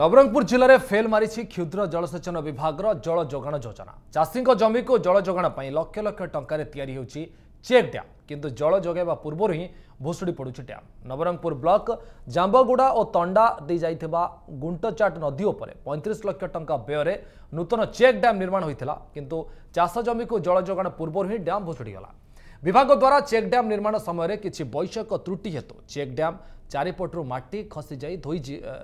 ନବରଙ୍ଗପୁର ଜିଲ୍ଲାରେ ଫେଲ୍ ମାରିଛି କ୍ଷୁଦ୍ର ଜଳସେଚନ ବିଭାଗର ଜଳ ଯୋଗାଣ ଯୋଜନା ଚାଷୀଙ୍କ ଜମିକୁ ଜଳ ଯୋଗାଣ ପାଇଁ ଲକ୍ଷ ଲକ୍ଷ ଟଙ୍କାରେ ତିଆରି ହେଉଛି ଚେକ୍ ଡ୍ୟାମ୍ କିନ୍ତୁ ଜଳ ଯୋଗାଇବା ପୂର୍ବରୁ ହିଁ ଭୁଷୁଡ଼ି ପଡ଼ୁଛି ଡ୍ୟାମ୍ ନବରଙ୍ଗପୁର ବ୍ଲକ ଜାମ୍ବଗୁଡ଼ା ଓ ତଣ୍ଡା ଦେଇଯାଇଥିବା ଗୁଣ୍ଟଚାଟ ନଦୀ ଉପରେ ପଇଁତିରିଶ ଲକ୍ଷ ଟଙ୍କା ବ୍ୟୟରେ ନୂତନ ଚେକ୍ ଡ୍ୟାମ୍ ନିର୍ମାଣ ହୋଇଥିଲା କିନ୍ତୁ ଚାଷ ଜମିକୁ ଜଳ ଯୋଗାଣ ପୂର୍ବରୁ ହିଁ ଡ୍ୟାମ୍ ଭୁଷୁଡ଼ିଗଲା ବିଭାଗ ଦ୍ୱାରା ଚେକ୍ଡ୍ୟାମ୍ ନିର୍ମାଣ ସମୟରେ କିଛି ବୈଷୟିକ ତ୍ରୁଟି ହେତୁ ଚେକ୍ଡ୍ୟାମ୍ ଚାରିପଟରୁ ମାଟି ଖସିଯାଇ ଧୋଇ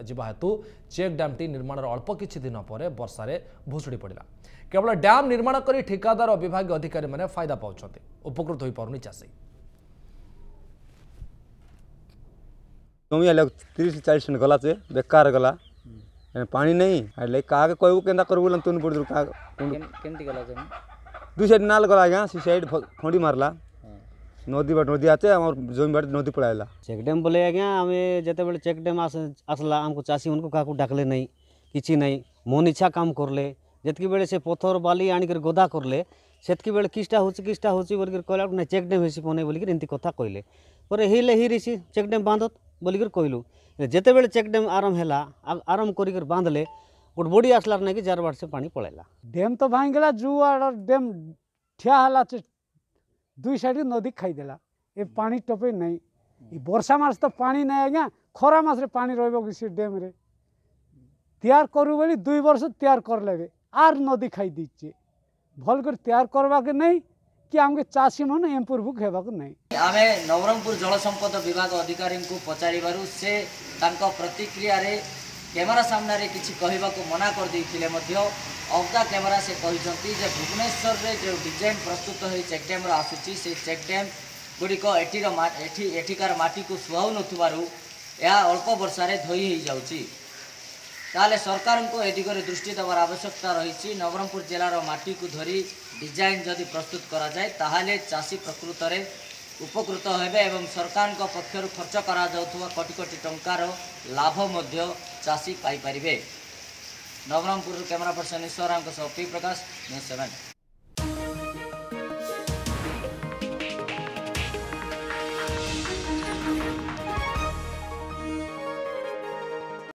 ଯିବା ହେତୁ ଚେକ୍ ଡ୍ୟାମ୍ଟି ନିର୍ମାଣର ଅଳ୍ପ କିଛି ଦିନ ପରେ ବର୍ଷାରେ ଭୁଷୁଡ଼ି ପଡ଼ିଲା କେବଳ ଡ୍ୟାମ୍ ନିର୍ମାଣ କରି ଠିକାଦାର ଓ ବିଭାଗୀୟ ଅଧିକାରୀମାନେ ଫାଇଦା ପାଉଛନ୍ତି ଉପକୃତ ହୋଇପାରୁନି ଚାଷୀ ଜମି ହେଲେ ତିରିଶ ଚାଳିଶ ମିନିଟ୍ ଗଲା ଯେ ବେକାର ଗଲା ପାଣି ନାହିଁ ହେଲେ କାହାକେ କହିବୁ କେନ୍ତା କରିବୁ ତୁନି ପଡ଼ିଥିଲୁ କାହା କେମିତି ଗଲା ଜମି ଦୁଇ ସାଇଡ଼୍ ନାଲ ଗଲା ଆଜ୍ଞା ସେ ସାଇଡ଼୍ ଖଣ୍ଡି ମାରିଲା नदी बाट नदी आते आम जमी बाट नदी पलैला चेक डैम बोले आज्ञा आम जिते बड़े चेक डैम आसला आमको चाषी उनको क्या डाकले ना किसी ना मन काम करले जितक बेले से पथर बाली आनिकर गदा करले सेतक बेले किसटा होसटा हो कहला ना चेक डैम हिसी कहले पर हिले चेक डैम बांधत बोलिकर कहलु जिते चेक डैम आरम आरम कर बांधले गोटे बड़ी आसलार नहीं कि जार बाट पा पलैला तो भांगला ଦୁଇ সাইডে ନଦୀ ଖାଇଦେଲା ଏ ପାଣି ଟପେଇ ନାହିଁ ଏ ବର୍ଷା ମାସ ତ ପାଣି ନାହିଁ ଆଜ୍ଞା ଖରା ମାସରେ ପାଣି ରହିବ କି ସେ ଡ୍ୟାମ୍ରେ ତିଆର କରୁ ବୋଲି ଦୁଇ ବର୍ଷ ତିଆର ବି ଆର୍ ନଦୀ ଖାଇ ଦେଇଛେ ଭଲ କରି ତିଆର କରବାକେ ନାହିଁ କି ଆମକୁ ଚାଷୀ ଚାଷୀମାନେ ଏମ୍ପ୍ରୁଭ୍ ହେବାକୁ ନାହିଁ ଆମେ ନବରଙ୍ଗପୁର ଜଳ ସମ୍ପଦ ବିଭାଗ ଅଧିକାରୀଙ୍କୁ ପଚାରିବାରୁ ସେ ତାଙ୍କ ପ୍ରତିକ୍ରିୟାରେ କ୍ୟାମେରା ସାମ୍ନାରେ କିଛି କହିବାକୁ ମନା କରିଦେଇଥିଲେ ମଧ୍ୟ ଅଲଗା କ୍ୟାମେରା ସେ କହିଛନ୍ତି ଯେ ଭୁବନେଶ୍ୱରରେ ଯେଉଁ ଡିଜାଇନ୍ ପ୍ରସ୍ତୁତ ହୋଇ ଚେକ୍ ଡ୍ୟାମ୍ର ଆସୁଛି ସେଇ ଚେକ୍ ଡ୍ୟାମ୍ ଗୁଡ଼ିକ ଏଠିର ଏଠି ଏଠିକାର ମାଟିକୁ ସୁହାଉନଥିବାରୁ ଏହା ଅଳ୍ପ ବର୍ଷାରେ ଧୋଇ ହୋଇଯାଉଛି ତାହେଲେ ସରକାରଙ୍କୁ ଏ ଦିଗରେ ଦୃଷ୍ଟି ଦେବାର ଆବଶ୍ୟକତା ରହିଛି ନବରଙ୍ଗପୁର ଜିଲ୍ଲାର ମାଟିକୁ ଧରି ଡିଜାଇନ୍ ଯଦି ପ୍ରସ୍ତୁତ କରାଯାଏ ତାହେଲେ ଚାଷୀ ପ୍ରକୃତରେ ଉପକୃତ ହେବେ ଏବଂ ସରକାରଙ୍କ ପକ୍ଷରୁ ଖର୍ଚ୍ଚ କରାଯାଉଥିବା କୋଟି କୋଟି ଟଙ୍କାର ଲାଭ ମଧ୍ୟ ଚାଷୀ ପାଇପାରିବେ नवरंगपुर कैमरा पर्सन ईश्वराम का सौ प्रकाश न्यूज सेवन